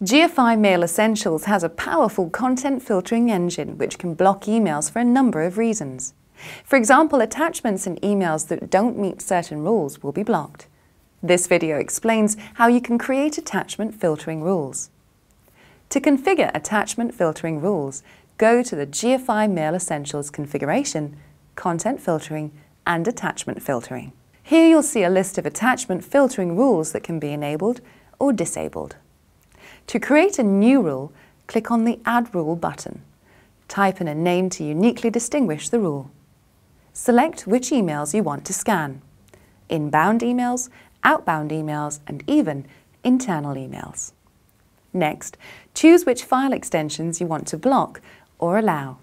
GFI Mail Essentials has a powerful content filtering engine which can block emails for a number of reasons. For example, attachments and emails that don't meet certain rules will be blocked. This video explains how you can create attachment filtering rules. To configure attachment filtering rules, go to the GFI Mail Essentials configuration, content filtering, and attachment filtering. Here you'll see a list of attachment filtering rules that can be enabled or disabled. To create a new rule, click on the Add Rule button. Type in a name to uniquely distinguish the rule. Select which emails you want to scan. Inbound emails, outbound emails, and even internal emails. Next, choose which file extensions you want to block or allow.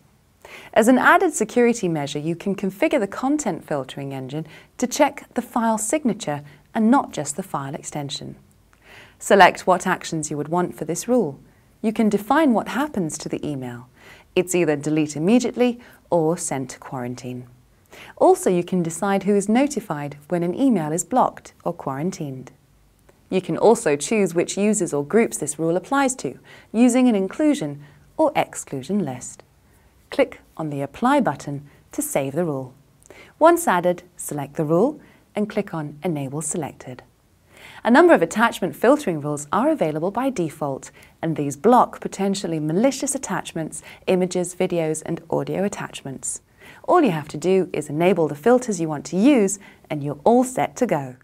As an added security measure, you can configure the content filtering engine to check the file signature and not just the file extension. Select what actions you would want for this rule. You can define what happens to the email. It's either delete immediately or sent to quarantine. Also, you can decide who is notified when an email is blocked or quarantined. You can also choose which users or groups this rule applies to, using an inclusion or exclusion list. Click on the Apply button to save the rule. Once added, select the rule and click on Enable Selected. A number of attachment filtering rules are available by default, and these block potentially malicious attachments, images, videos, and audio attachments. All you have to do is enable the filters you want to use, and you're all set to go.